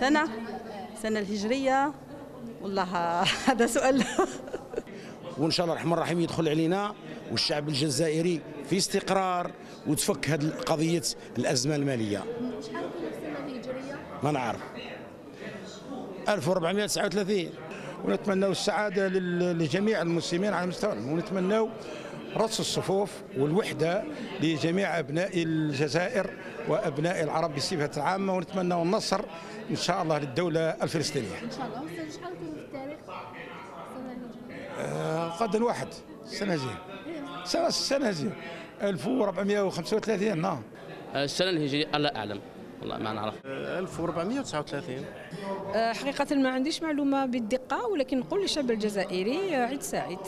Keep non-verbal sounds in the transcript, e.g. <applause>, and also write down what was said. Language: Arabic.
سنة سنة الهجرية. والله <laughs> هذا سؤال. وإن شاء الله الرحمن الرحيم يدخل علينا والشعب الجزائري في استقرار وتفك هذه قضية الأزمة المالية. ما نعرف. 1439 ونتمنى السعادة لجميع المسلمين على مستوى العالم. ونتمنى رص الصفوف والوحدة لجميع أبناء الجزائر وأبناء العرب بصفة عامة. ونتمنى النصر إن شاء الله للدولة الفلسطينية. إن شاء الله. آه، غدا واحد. سنة زين سنة سنة زين 1435 نعم. السنة الهجرية الله أعلم. والله ما نعرف. 1439 حقيقة ما عنديش معلومة بالدقة ولكن نقول للشعب الجزائري عيد سعيد.